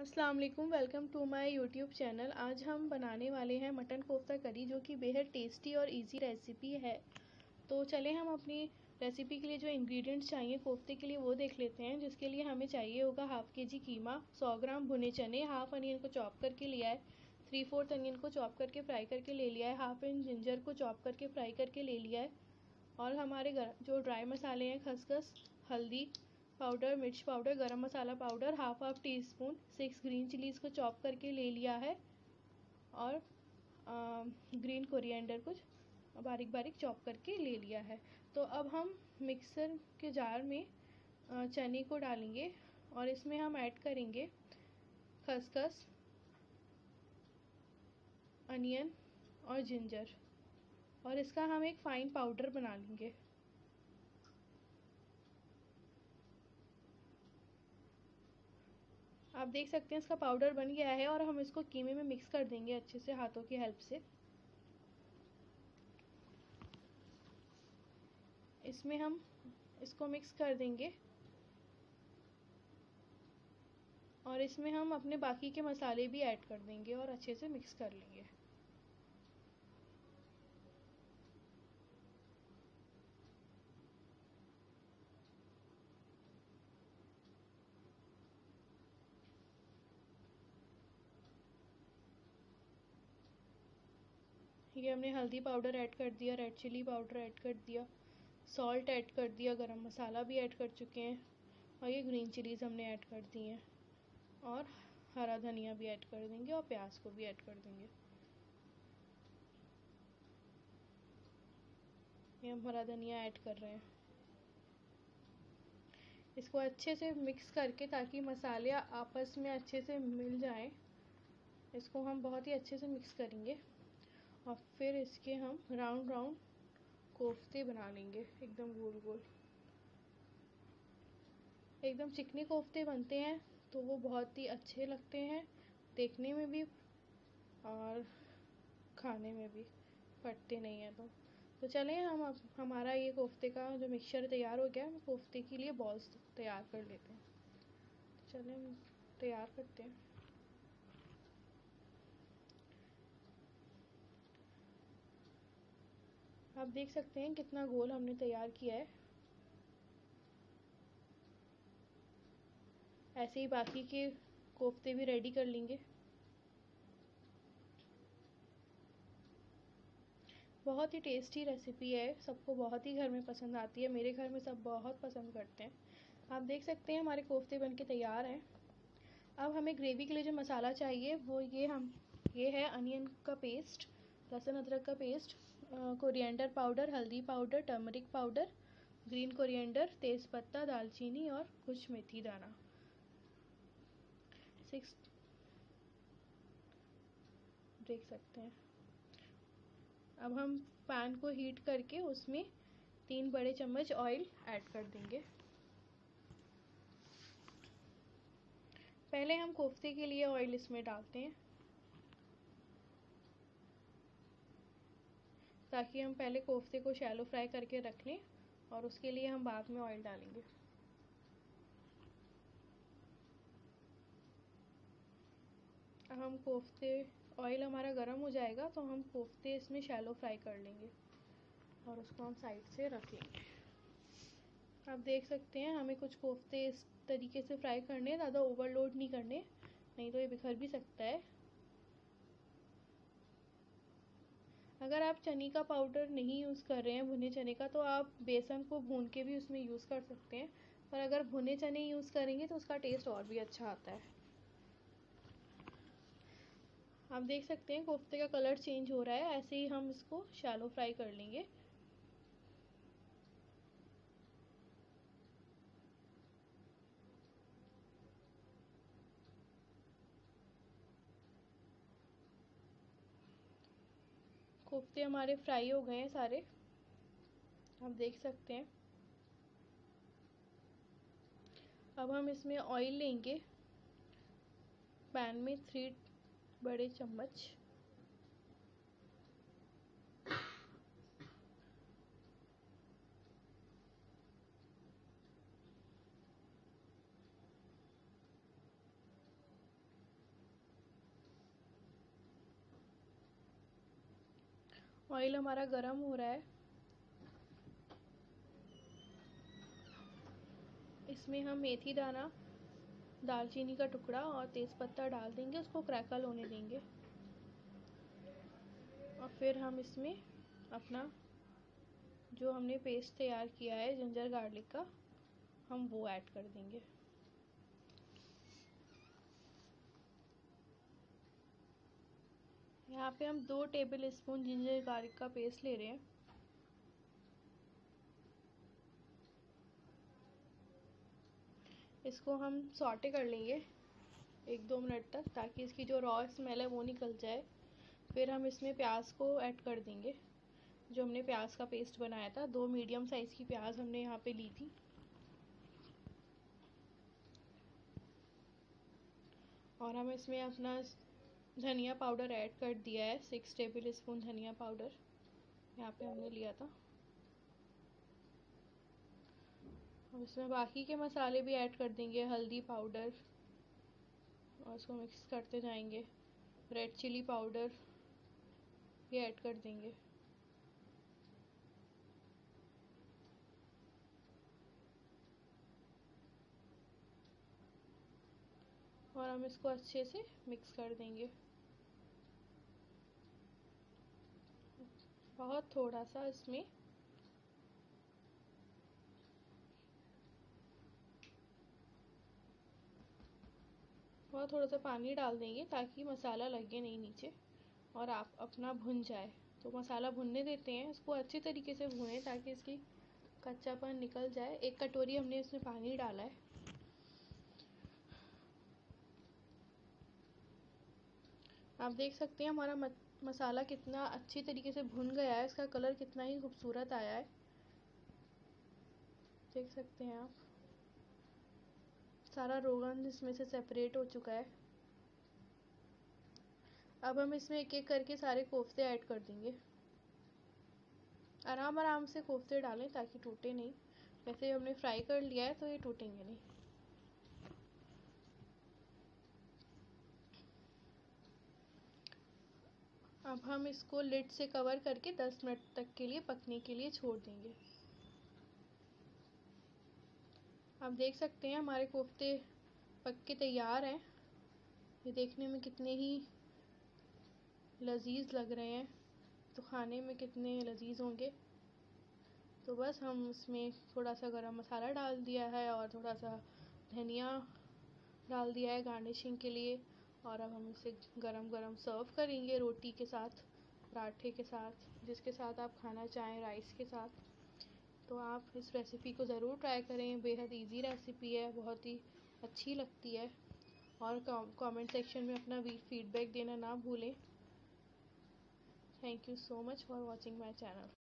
अस्सलाम वालेकुम welcome to my YouTube channel आज हम बनाने वाले हैं मटन कोफ्ता करी, जो कि बेहद टेस्टी और इजी रेसिपी है। तो चलें, हम अपनी रेसिपी के लिए जो इंग्रेडिएंट्स चाहिए कोफ्ते के लिए, वो देख लेते हैं। जिसके लिए हमें चाहिए होगा हाफ़ के जी कीमा, सौ ग्राम भुने चने हाफ़ अनियन को चॉप करके लिया है। थ्री फोर्थ अनियन को चॉप करके फ्राई करके ले लिया है। हाफ़ इंच जिंजर को चॉप करके फ्राई करके ले लिया है। और हमारे जो ड्राई मसाले हैं, खसखस, हल्दी पाउडर मिर्च powder garam masala powder half half teaspoon six green chillies को चॉप करके ले लिया है और आ, ग्रीन कोरिएंडर को बारीक बारीक चॉप करके ले लिया है। तो अब हम मिक्सर के जार में चने को डालेंगे और इसमें हम ऐड करेंगे खसखस अनियन और जिंजर और इसका हम एक फ़ाइन पाउडर बना लेंगे। आप देख सकते हैं, इसका पाउडर बन गया है और हम इसको कीमे में मिक्स कर देंगे अच्छे से हाथों की हेल्प से। इसमें हम इसको मिक्स कर देंगे। और इसमें हम अपने बाकी के मसाले भी ऐड कर देंगे और अच्छे से मिक्स कर लेंगे। ये हमने हल्दी पाउडर ऐड कर दिया रेड चिली पाउडर ऐड कर दिया सॉल्ट ऐड कर दिया, गरम मसाला भी ऐड कर चुके हैं और ये ग्रीन चिलीज़ हमने ऐड कर दी हैं और हरा धनिया भी ऐड कर देंगे और प्याज को भी ऐड कर देंगे। ये हम हरा धनिया ऐड कर रहे हैं। इसको अच्छे से मिक्स करके ताकि मसाले आपस में अच्छे से मिल जाएँ। इसको हम बहुत ही अच्छे से मिक्स करेंगे। और फिर इसके हम राउंड राउंड कोफ्ते बना लेंगे, एकदम गोल गोल। एकदम चिकने कोफ्ते बनते हैं तो वो बहुत ही अच्छे लगते हैं, देखने में भी और खाने में भी, फटते नहीं हैं तो। तो चलें, हम अब हमारा ये कोफ्ते का जो मिक्सचर तैयार हो गया है कोफ्ते के लिए बॉल्स तैयार कर लेते हैं। चलें, तैयार करते हैं। आप देख सकते हैं कितना गोल हमने तैयार किया है। ऐसे ही बाकी के कोफ्ते भी रेडी कर लेंगे। बहुत ही टेस्टी रेसिपी है। सबको बहुत ही घर में पसंद आती है। मेरे घर में सब बहुत पसंद करते हैं। आप देख सकते हैं हमारे कोफ्ते बनके तैयार हैं। अब हमें ग्रेवी के लिए जो मसाला चाहिए, वो ये हम, ये है अनियन का पेस्ट लहसुन अदरक का पेस्ट कोरिएंडर पाउडर हल्दी powder turmeric powder green coriander तेज़पत्ता, दालचीनी और कुछ मेथी दाना। सिक्स देख सकते हैं। अब हम पैन को हीट करके उसमें तीन बड़े चम्मच ऑयल ऐड कर देंगे। पहले हम कोफ्ते के लिए ऑयल इसमें डालते हैं। ताकि हम पहले कोफ्ते को शैलो फ्राई करके रख लें और उसके लिए हम बाद में ऑयल डालेंगे। हम कोफ्ते ऑयल हमारा गर्म हो जाएगा तो हम कोफ्ते इसमें शैलो फ्राई कर लेंगे और उसको हम साइड से रख लेंगे। आप देख सकते हैं, हमें कुछ कोफ्ते इस तरीके से फ्राई करने ज़्यादा ओवरलोड नहीं करने, नहीं तो ये बिखर भी सकता है। अगर आप चने का पाउडर नहीं यूज़ कर रहे हैं, भुने चने का तो आप बेसन को भून के भी उसमें यूज़ कर सकते हैं। पर अगर भुने चने यूज़ करेंगे तो उसका टेस्ट और भी अच्छा आता है। आप देख सकते हैं, कोफ्ते का कलर चेंज हो रहा है। ऐसे ही हम इसको शैलो फ्राई कर लेंगे। कोफ्ते हमारे फ्राई हो गए हैं सारे। आप देख सकते हैं। अब हम इसमें ऑयल लेंगे। पैन में थ्री बड़े चम्मच। ऑयल हमारा गरम हो रहा है। इसमें हम मेथी दाना, दालचीनी का टुकड़ा और तेज़पत्ता डाल देंगे, उसको क्रैकल होने देंगे। और फिर हम इसमें अपना जो हमने पेस्ट तैयार किया है जिंजर गार्लिक का, हम वो ऐड कर देंगे। यहाँ पे हम दो टेबल स्पून जिंजर गार्लिक का पेस्ट ले रहे हैं। इसको हम सॉटे कर लेंगे एक दो मिनट तक, ताकि इसकी जो रॉ स्मेल है वो निकल जाए। फिर हम इसमें प्याज को ऐड कर देंगे, जो हमने प्याज का पेस्ट बनाया था। दो मीडियम साइज़ की प्याज हमने यहाँ पे ली थी। और हम इसमें अपना धनिया पाउडर ऐड कर दिया है सिक्स टेबल स्पून धनिया पाउडर। यहाँ पे हमने लिया था। हम इसमें बाकी के मसाले भी ऐड कर देंगे, हल्दी पाउडर। और इसको मिक्स करते जाएँगे। रेड चिली पाउडर भी ऐड कर देंगे। और हम इसको अच्छे से मिक्स कर देंगे। बहुत थोड़ा सा इसमें। बहुत थोड़ा सा पानी डाल देंगे ताकि मसाला लगे नहीं नीचे और आप अपना भुन जाए। तो मसाला भुनने देते हैं, इसको अच्छे तरीके से भुने ताकि इसकी कच्चापन निकल जाए। एक कटोरी हमने इसमें पानी डाला है। आप देख सकते हैं हमारा मसाला कितना अच्छी तरीके से भुन गया है, इसका कलर कितना ही खूबसूरत आया है। देख सकते हैं आप। सारा रोगन इसमें से सेपरेट हो चुका है। अब हम इसमें एक एक करके सारे कोफ्ते ऐड कर देंगे। आराम आराम से कोफ्ते डालें ताकि टूटे नहीं। वैसे हमने फ्राई कर लिया है तो ये टूटेंगे नहीं। अब हम इसको लिड से कवर करके 10 मिनट तक के लिए पकने के लिए छोड़ देंगे। आप देख सकते हैं हमारे कोफ्ते पक के तैयार हैं। ये देखने में कितने ही लजीज लग रहे हैं। तो खाने में कितने लजीज होंगे। तो बस हम उसमें थोड़ा सा गरम मसाला डाल दिया है और थोड़ा सा धनिया डाल दिया है गार्निशिंग के लिए। और अब हम इसे गरम गरम सर्व करेंगे रोटी के साथ, पराठे के साथ, जिसके साथ आप खाना चाहें राइस के साथ। तो आप इस रेसिपी को ज़रूर ट्राई करें। बेहद इजी रेसिपी है, बहुत ही अच्छी लगती है। और कमेंट सेक्शन में अपना भी फीडबैक देना ना भूलें। Thank you so much for watching my channel